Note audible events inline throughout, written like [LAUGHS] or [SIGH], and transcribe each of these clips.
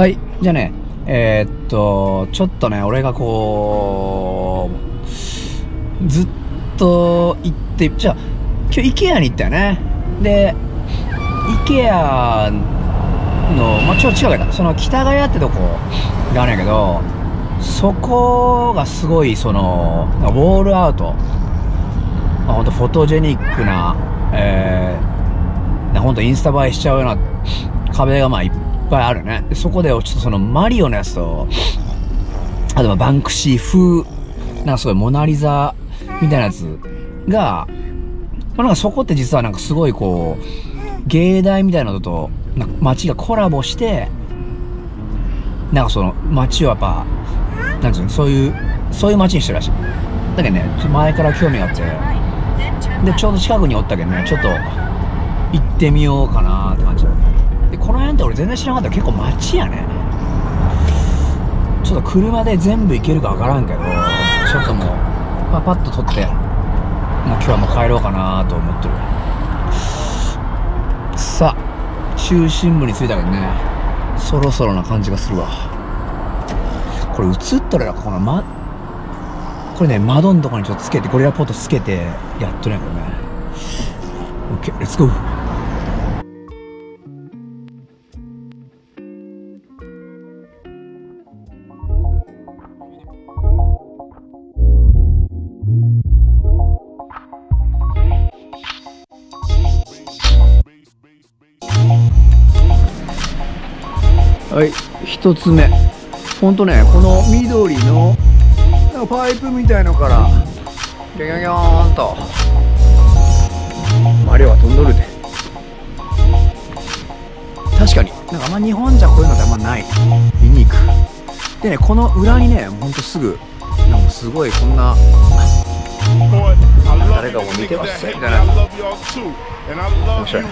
はい。じゃあね、えーっと、ちょっとね、俺がこう、ずっと行って、じゃあ、今日 IKEA に行ったよね。で、IKEA の、まあ、ちょっと近くだ。その北谷ってとこがあるんやけど、そこがすごい、その、ウォールアウト。まあ、ほんとフォトジェニックな、えー、ほんとインスタ映えしちゃうような壁がまあいっぱいあるね。そこでちょっとそのマリオのやつと、あとバンクシー風、なんかすごいモナリザみたいなやつが、まあ、なんかそこって実はなんかすごいこう、芸大みたいなのと、なんか街がコラボして、なんかその街をやっぱ、なんつうの、そういう、そういう街にしてるらしい。だけどね、前から興味があって、で、ちょうど近くにおったけどね、ちょっと行ってみようかなって感じ。で、この辺って俺全然知らなかった結構街やね。ちょっと車で全部行けるかわからんけど、ちょっともう、パパッと撮って、もう今日はもう帰ろうかなと思ってる。さあ、中心部に着いたけどね、そろそろな感じがするわ。これ映ったらこのま、これね、窓のところにちょっとつけて、ゴリラポットつけて、やっとるんやけどね。OK、レッツゴーはい、一つ目。ほんとね、この緑のパイプみたいのから、ギョギョギョーンと、マリオが飛んどるで。確かに、なんかあんま日本じゃこういうのってあんまない。ユニーク。でね、この裏にね、ほんとすぐ、なんかすごいこんな、誰かも見てますみたいな。面白い。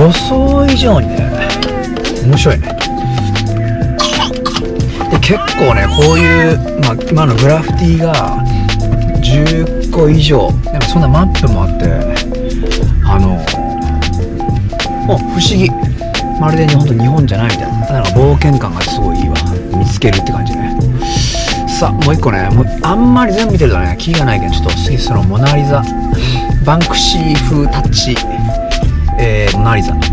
予想以上にね、面白いね。で、結構ね、こういう、まあ、今のグラフィティが10個以上、なんかそんなマップもあって、あの、お、不思議。まるで日本と日本じゃないみたいな。なんか冒険感がすごいいいわ。見つけるって感じね。さあ、もう一個ね、もうあんまり全部見てるとね、気がないけど、ちょっと次そのモナリザ、バンクシー風タッチ、えー、モナリザ。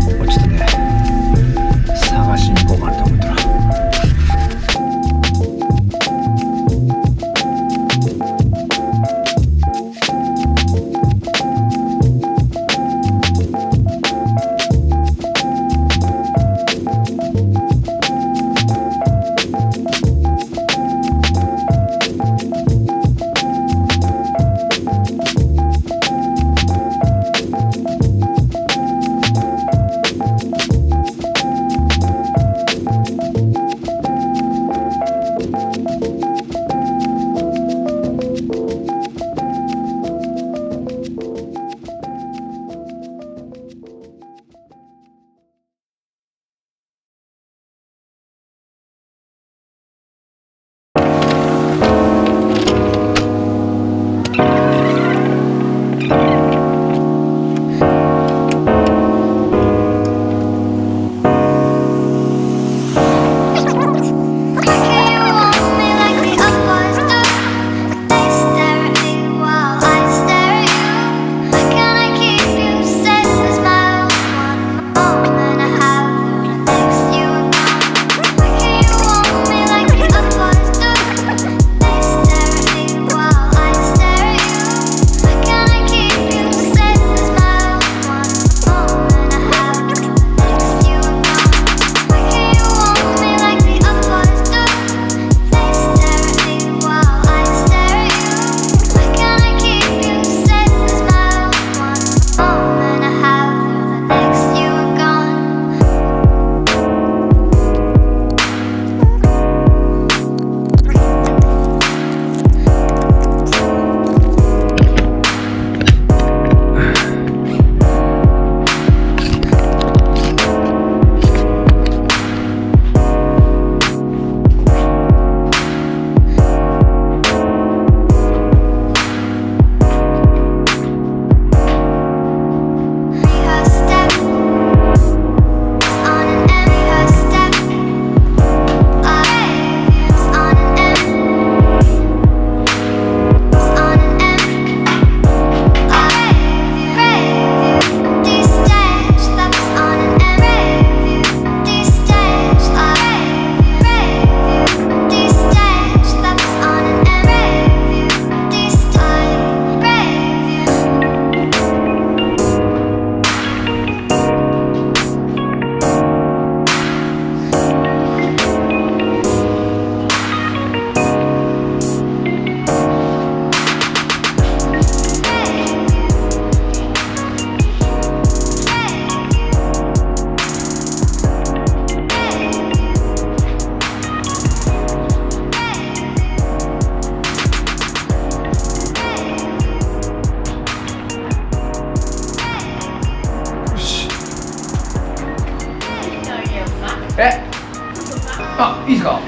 あいいですか？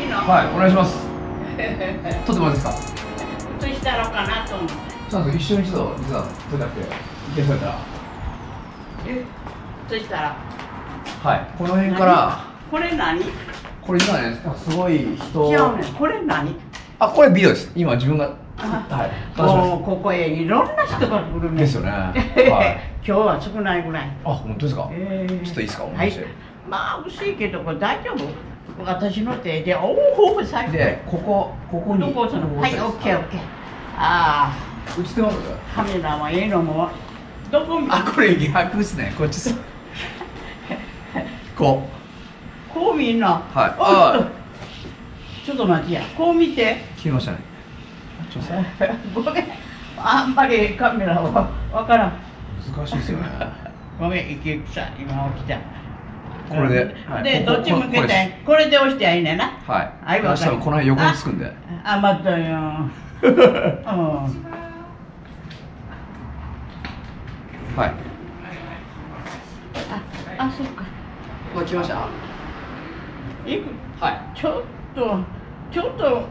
いいの？はいお願いします。[LAUGHS] 撮ってもらっていいですか？映したろうかなと思って。そうなんですよ。一緒にちょっと実は撮りたくていけそうやったらえ？そしたら。はいこの辺から。これ何？違これ今ねなんかすごい人。うねこれ何？あこれビデオです。今自分がはい私もうここへいろんな人が来るね。ですよね。[LAUGHS] はい。今日は少ないぐらい。あ本当ですか、えー。ちょっといいですか？おはい。願いして、まあ薄いけどこれ大丈夫？私の手でおお最高でここここに。どこ押すのここはいオッケーオッケー。あ映ってます？あカメラはええのもどこ見あこれ逆ですね。こっちです。[LAUGHS] ここう見んの？はい。おっと。あちょっと待ってや。こう見て。う切りましたね。ちょっと [LAUGHS] ごめん。あんまりカメラはわからん。難しいですよね。[LAUGHS] ごめん息臭い今起きたこれではい。でここどっち向けてこれで押してやいいねんな。はい。はいわかるそした。らこの辺横につくんで。ああまたよ。[LAUGHS] うん。はい。ああそっか。これ来ました？いくはい。ちょっとちょっと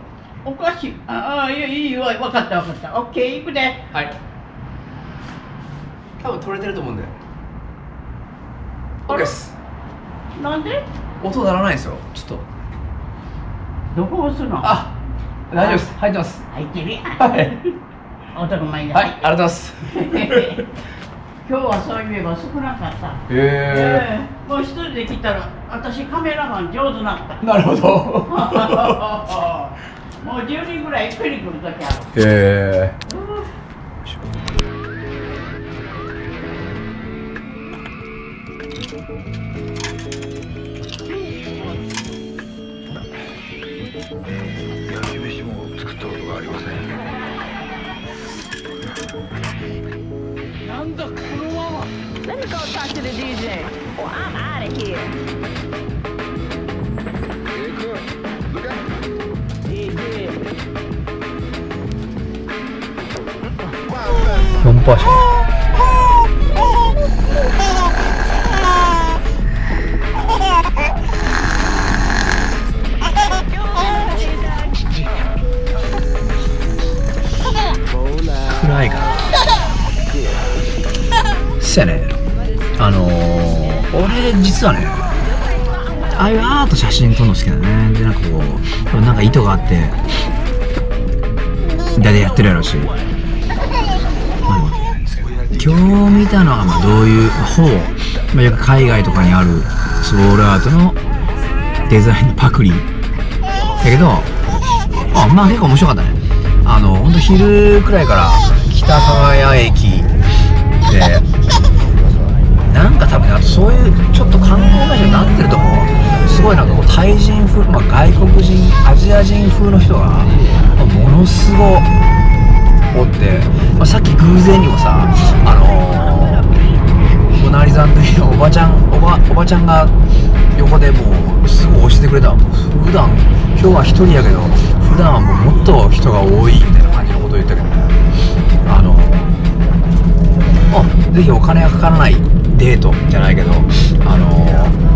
おかしい。ああいいいいよ分かった分かった。オッケー行くで。はい。多分撮れてると思うんで。あ OK れですなんで？音鳴らないですよ。ちょっと。どこ押すの？あ大丈夫です。入ってます。入ってるやん。はい。男前だ。はいありがとうございます。[LAUGHS] 今日はそういえば少なかった。へええもう一人で来たら私カメラマン上手なった。えなるほど。[LAUGHS] もう10人ぐらいいっぺんに来るときある。へえ焼 Let me go talk to the DJ. Or I'm out of here. Hey, cook, look out. 4%パー実はねああいうアート写真撮るの好きだね。でなんかこうなんか意図があって大体やってるやろうし、まあ今日見たのはまあどういうほぼ、まあ、よく海外とかにあるスウォールアートのデザインのパクリ。だけどあまあ結構面白かったね。あのほんと昼くらいから北川谷駅でイ人風、まあ、外国人アジア人風の人が、ものすごいおって、まあ、さっき偶然にもさあのー、モナリザンの家のおばちゃんおばおばちゃんが横でもうすごい押してくれた。普段今日は一人やけど普段はもうもっと人が多いみたいな感じのことを言ったけどねあのあぜひお金がかからないデートじゃないけどあの